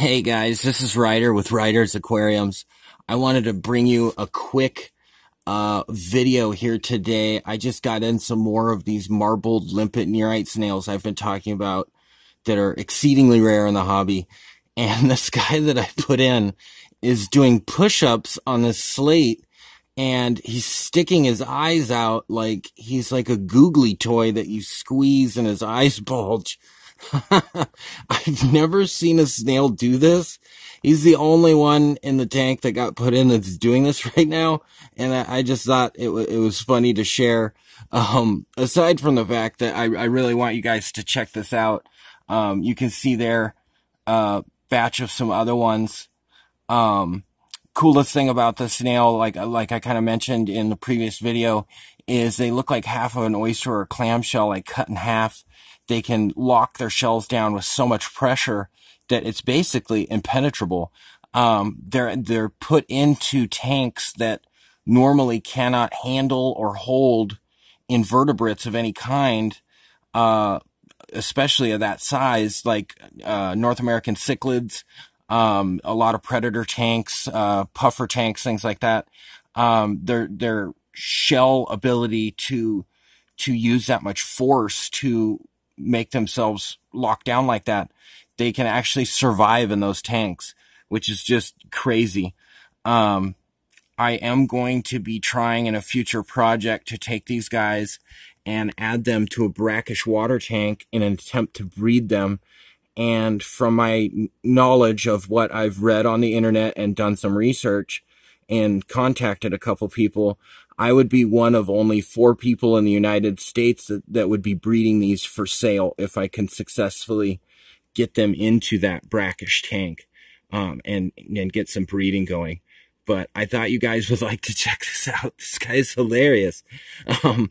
Hey guys, this is Ryder with Ryder's Aquariums. I wanted to bring you a quick uh, video here today. I just got in some more of these marbled limpet nerite snails I've been talking about that are exceedingly rare in the hobby. And this guy that I put in is doing push-ups on this slate and he's sticking his eyes out like he's like a googly toy that you squeeze and his eyes bulge. I've never seen a snail do this. He's the only one in the tank that got put in that's doing this right now. And I, I just thought it, it was funny to share. Um, aside from the fact that I, I really want you guys to check this out. Um, you can see there, uh, batch of some other ones. Um, coolest thing about the snail, like, like I kind of mentioned in the previous video, is they look like half of an oyster or clamshell, like cut in half they can lock their shells down with so much pressure that it's basically impenetrable. Um, they're they're put into tanks that normally cannot handle or hold invertebrates of any kind, uh, especially of that size, like uh, North American cichlids, um, a lot of predator tanks, uh, puffer tanks, things like that. Um, their their shell ability to to use that much force to make themselves locked down like that, they can actually survive in those tanks, which is just crazy. Um, I am going to be trying in a future project to take these guys and add them to a brackish water tank in an attempt to breed them. And from my knowledge of what I've read on the internet and done some research and contacted a couple people, I would be one of only four people in the United States that, that would be breeding these for sale if I can successfully get them into that brackish tank um, and, and get some breeding going. But I thought you guys would like to check this out. This guy is hilarious. Um,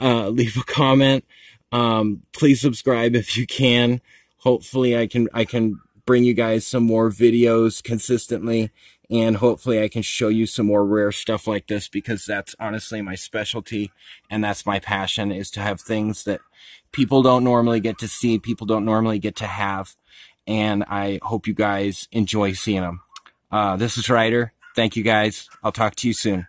uh, leave a comment. Um, please subscribe if you can. Hopefully I can, I can bring you guys some more videos consistently and hopefully I can show you some more rare stuff like this because that's honestly my specialty and that's my passion is to have things that people don't normally get to see, people don't normally get to have, and I hope you guys enjoy seeing them. Uh, this is Ryder. Thank you guys. I'll talk to you soon.